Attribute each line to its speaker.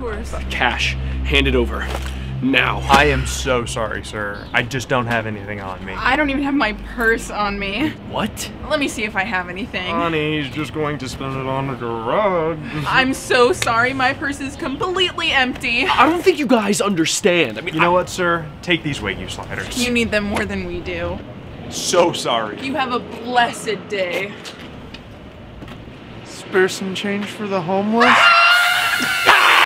Speaker 1: course.
Speaker 2: Cash. Hand it over. Now.
Speaker 3: I am so sorry, sir. I just don't have anything on me.
Speaker 1: I don't even have my purse on me.
Speaker 2: What?
Speaker 1: Let me see if I have anything.
Speaker 3: Honey, he's just going to spend it on a drug.
Speaker 1: I'm so sorry, my purse is completely empty.
Speaker 2: I don't think you guys understand. I mean,
Speaker 3: You know what, sir? Take these Wagyu sliders.
Speaker 1: You need them more than we do.
Speaker 3: so sorry.
Speaker 1: You have a blessed day.
Speaker 3: Spare some change for the homeless?